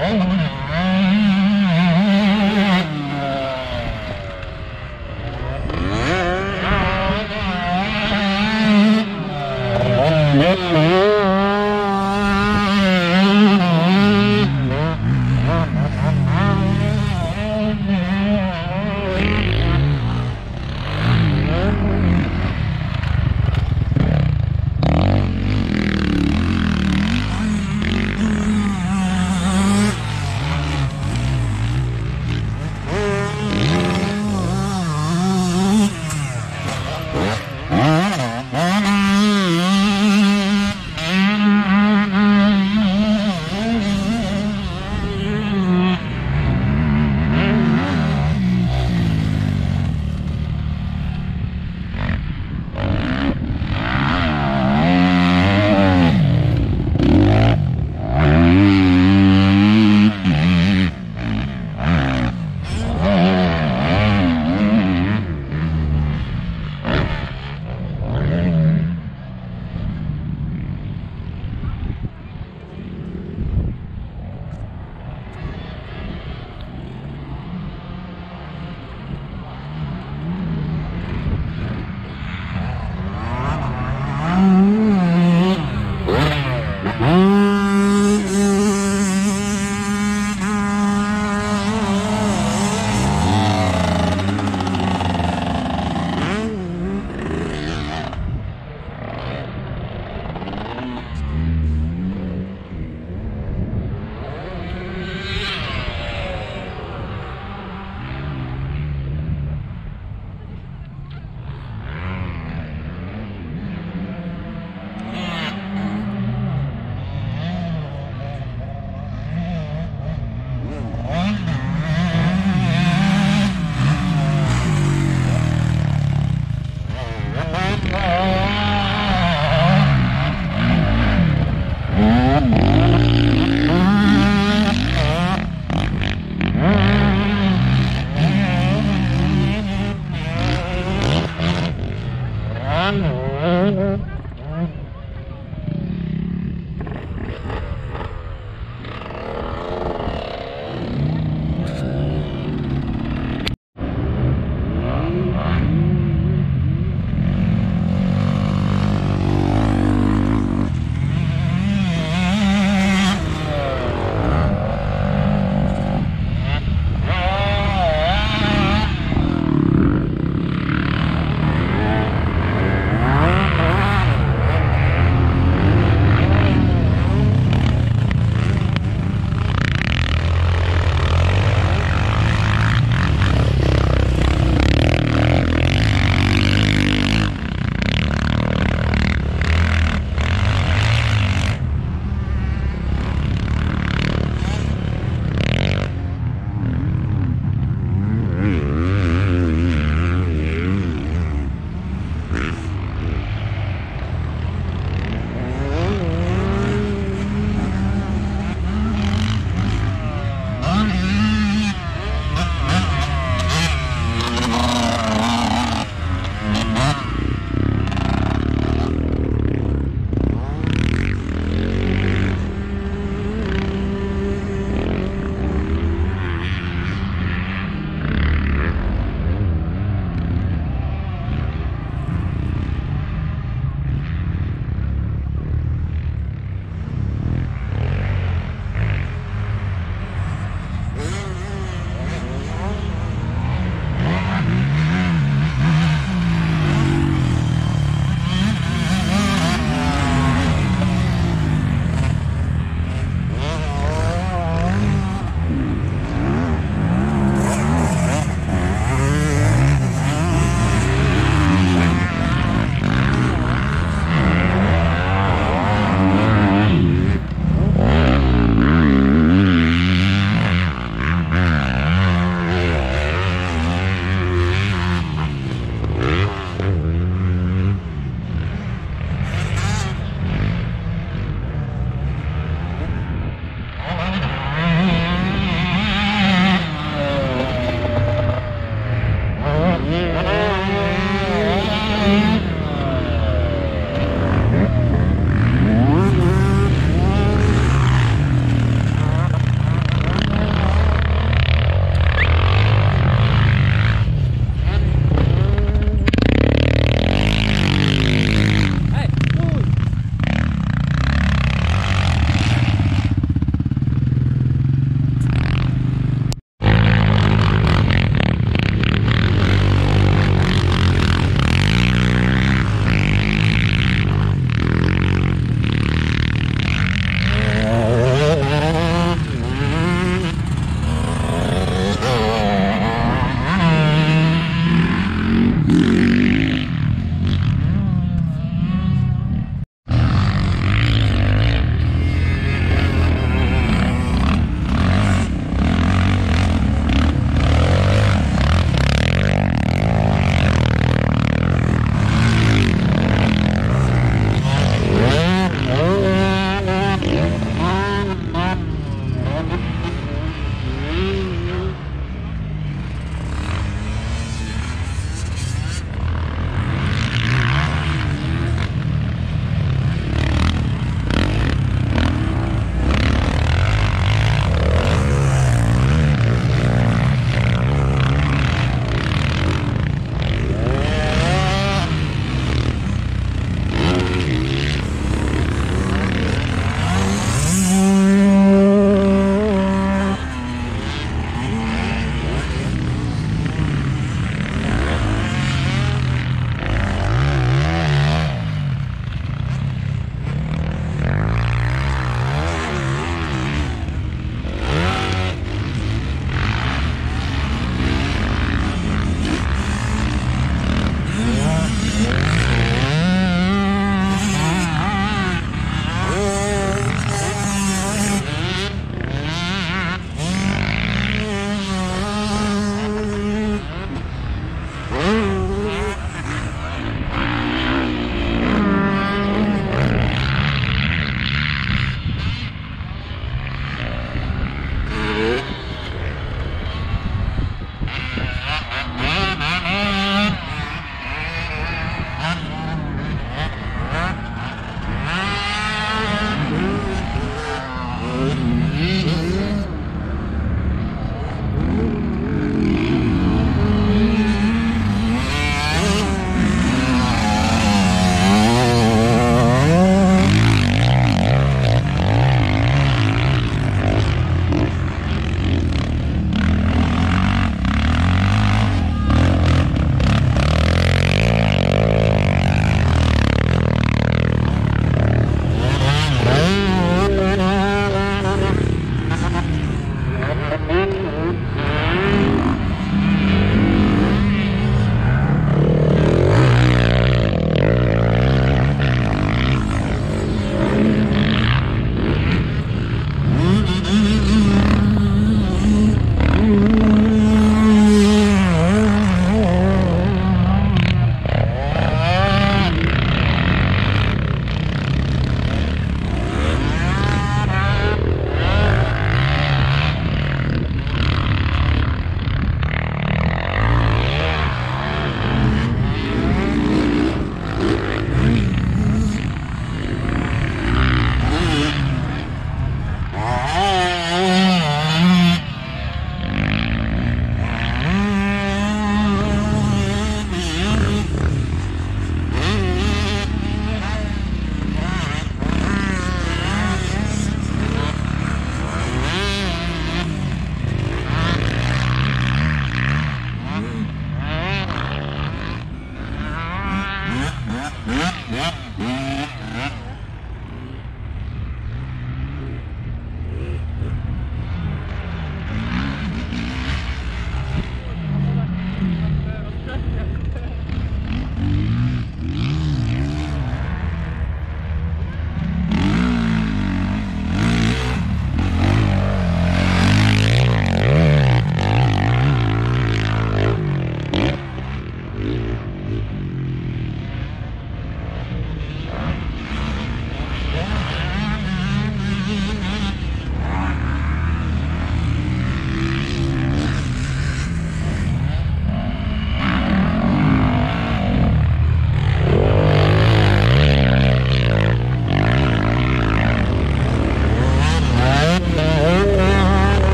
Allah'ım.